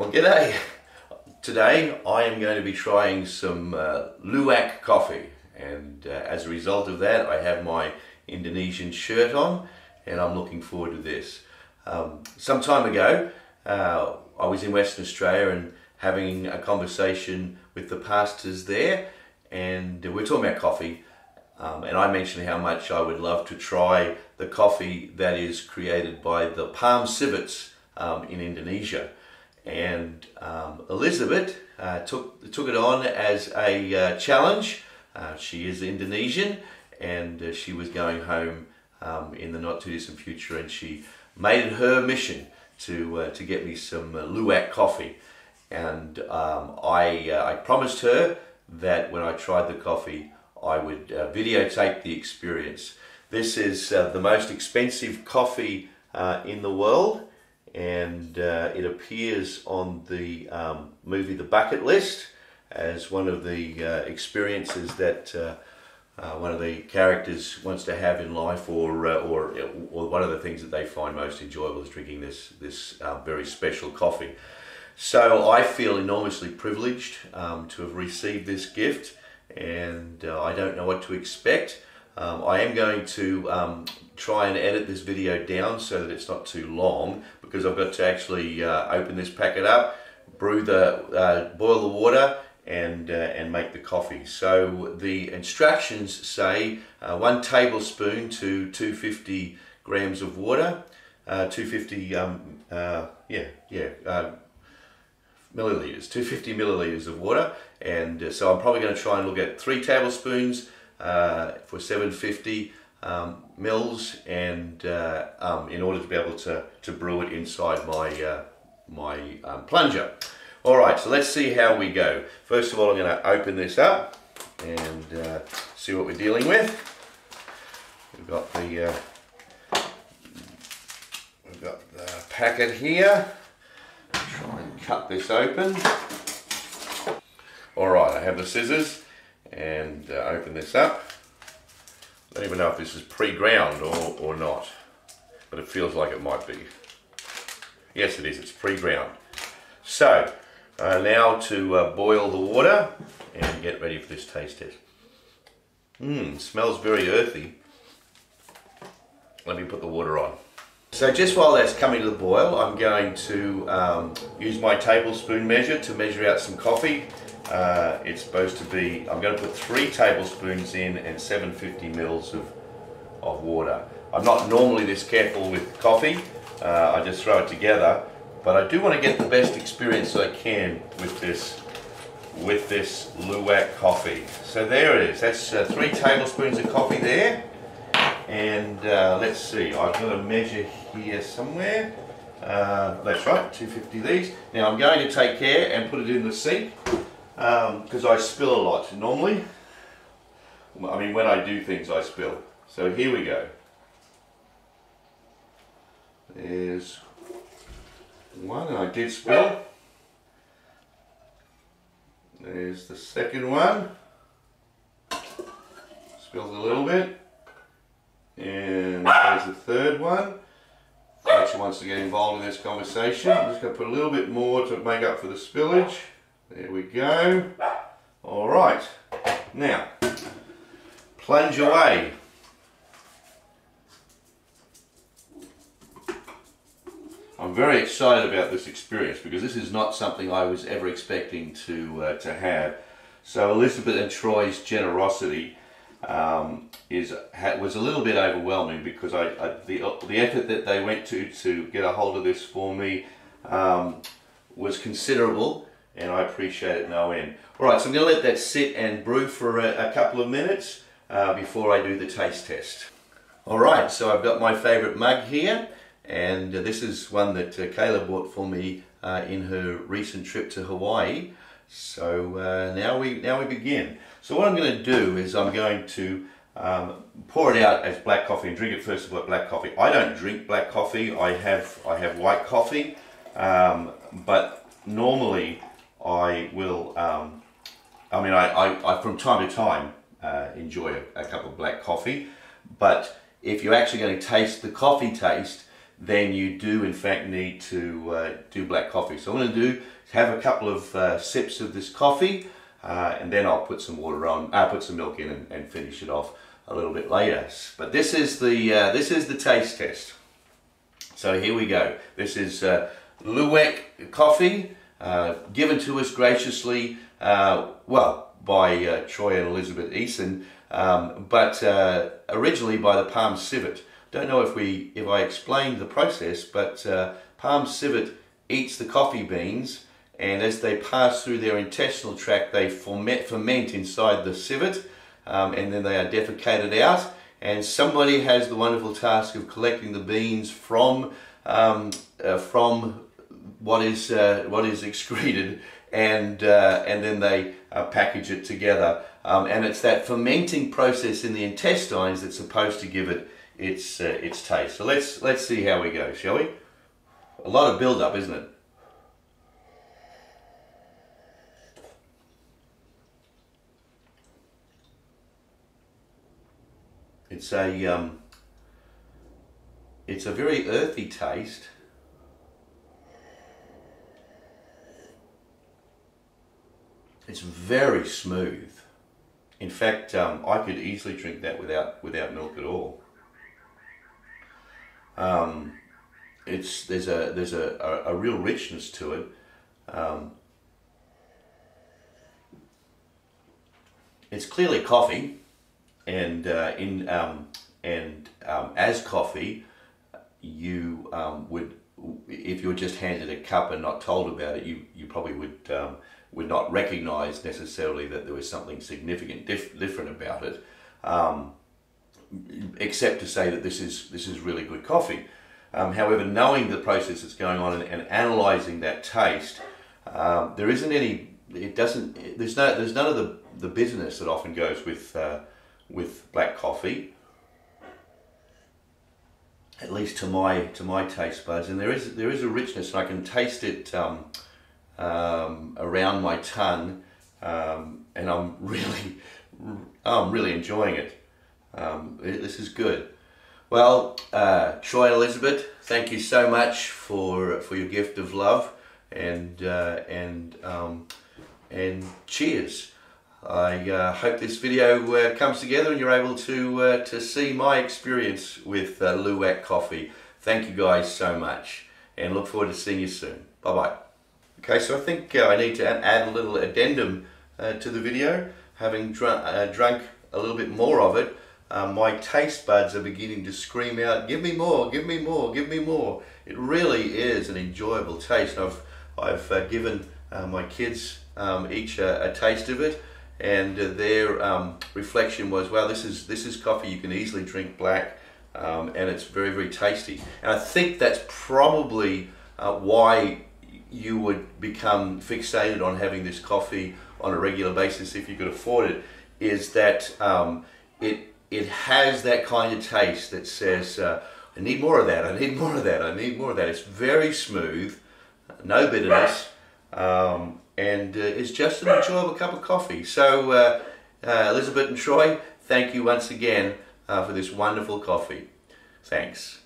Well, g'day. Today I am going to be trying some uh, luwak coffee and uh, as a result of that I have my Indonesian shirt on and I'm looking forward to this. Um, some time ago uh, I was in Western Australia and having a conversation with the pastors there and we are talking about coffee um, and I mentioned how much I would love to try the coffee that is created by the palm civets um, in Indonesia and um, Elizabeth uh, took took it on as a uh, challenge. Uh, she is Indonesian, and uh, she was going home um, in the not too distant future, and she made it her mission to uh, to get me some uh, luwak coffee. And um, I I promised her that when I tried the coffee, I would videotape the experience. This is the most expensive coffee in the world and uh, it appears on the um, movie The Bucket List as one of the uh, experiences that uh, uh one of the characters wants to have in life, or, uh, or or one of the things that they find most enjoyable is drinking this this uh, very special coffee. So I feel enormously privileged um, to have received this gift, and I don't know what to expect. Um, I am going to um, try and edit this video down so that it's not too long because I've got to actually uh, open this packet up, brew the, uh, boil the water and, uh, and make the coffee. So the instructions say uh, one tablespoon to 250 grams of water, uh, 250, um, uh, yeah, yeah, milliliters, 250 milliliters of water. And so I'm probably going to try and look at three tablespoons for 750 um, mils and uh, um, in order to be able to, to brew it inside my, uh, my um, plunger. All right, so let's see how we go. First of all, I'm going to open this up and uh, see what we're dealing with. We've got the uh, we've got the packet here. Try and cut this open. All right, I have the scissors and uh, open this up. I don't even know if this is pre-ground or, or not, but it feels like it might be. Yes, it is. It's pre-ground. So, uh, now to uh, boil the water and get ready for this taste test. Mmm, smells very earthy. Let me put the water on. So just while that's coming to the boil, I'm going to um, use my tablespoon measure to measure out some coffee uh, it's supposed to be, I'm going to put three tablespoons in and 750 mils of, of water. I'm not normally this careful with coffee, uh, I just throw it together, but I do want to get the best experience I can with this with this Luwak coffee. So there it is, that's uh, three tablespoons of coffee there. And uh, let's see, I've got a measure here somewhere. Uh, that's right, 250 these. Now I'm going to take care and put it in the sink because um, I spill a lot normally. I mean, when I do things, I spill. So here we go. There's one, I did spill. There's the second one. Spills a little bit. And there's the third one. Rachel wants to get involved in this conversation. I'm just going to put a little bit more to make up for the spillage. There we go. All right. Now, plunge away. I'm very excited about this experience because this is not something I was ever expecting to uh, to have. So Elizabeth and Troy's generosity um, is was a little bit overwhelming because I, I, the the effort that they went to to get a hold of this for me um, was considerable and I appreciate it no end. Alright, so I'm going to let that sit and brew for a, a couple of minutes uh, before I do the taste test. Alright, so I've got my favourite mug here and uh, this is one that uh, Kayla bought for me uh, in her recent trip to Hawaii. So uh, now we now we begin. So what I'm going to do is I'm going to um, pour it out as black coffee and drink it first of all black coffee. I don't drink black coffee. I have I have white coffee, um, but normally I will, um, I mean, I, I, I, from time to time uh, enjoy a, a, cup of black coffee, but if you're actually going to taste the coffee taste, then you do in fact need to uh, do black coffee. So I'm going to do have a couple of uh, sips of this coffee uh, and then I'll put some water on, I'll uh, put some milk in and, and, finish it off a little bit later. But this is the, uh, this is the taste test. So here we go. This is Luwak coffee given to us graciously, well, by Troy and Elizabeth Eason, um, but originally by the Palm Civet. Don't know if we if I explained the process, but uh, palm civet eats the coffee beans, and as they pass through their intestinal tract, they ferment, ferment inside the civet, um, and then they are defecated out. And somebody has the wonderful task of collecting the beans from um, uh, from what is uh, what is excreted, and uh, and then they uh, package it together. Um, and it's that fermenting process in the intestines that's supposed to give it its uh, its taste. So let's let's see how we go, shall we? A lot of build up, isn't it? It's a um, it's a very earthy taste. It's very smooth. In fact, um, I could easily drink that without without milk at all. Um, it's there's a there's a, a, a real richness to it. Um, it's clearly coffee, and uh, in um, and um, as coffee, you um, would if you were just handed a cup and not told about it, you you probably would would not recognise necessarily that there was something significant dif- different about it. Um, except to say that this is this is really good coffee. Um, however, knowing the process that's going on and, and analysing that taste, um, there isn't any. It doesn't. There's no. There's none of the the bitterness that often goes with uh, with black coffee. At least to my to my taste buds, and there is there is a richness, and I can taste it um, um around my tongue, um, and I'm really I'm really enjoying it. Um, this is good. Well, uh, Troy Elizabeth, thank you so much for for your gift of love, and uh, and um, and cheers. I uh, hope this video uh, comes together and you're able to uh, to see my experience with uh, Luwak coffee. Thank you guys so much, and look forward to seeing you soon. Bye bye. Okay, so I think I need to add a little addendum to the video, having dr drunk a little bit more of it um, my taste buds are beginning to scream out, give me more, give me more, give me more. It really is an enjoyable taste. I've, I've uh, given uh, my kids um, each a, a, taste of it and uh, their um, reflection was, well, this is, this is coffee you can easily drink black um, and it's very, very tasty. And I think that's probably uh, why you would become fixated on having this coffee on a regular basis if you could afford it, is that um, it it has that kind of taste that says, uh, I need more of that, I need more of that, I need more of that. It's very smooth, no bitterness, um, and uh, it's just an enjoyable cup of coffee. So, uh, uh Elizabeth and Troy, thank you once again uh, for this wonderful coffee. Thanks.